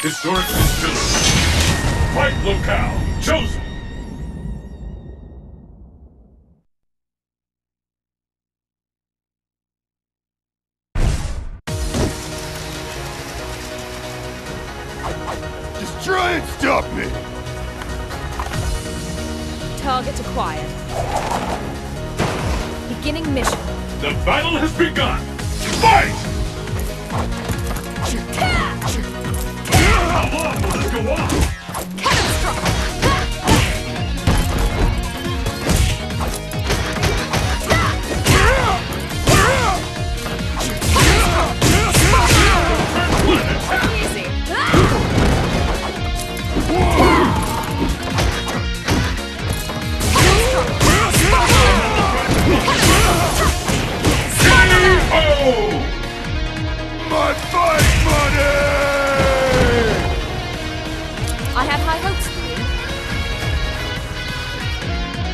Historic distillery. Fight locale chosen. Just try and stop me! Target acquired. Beginning mission. The battle has begun. Fight!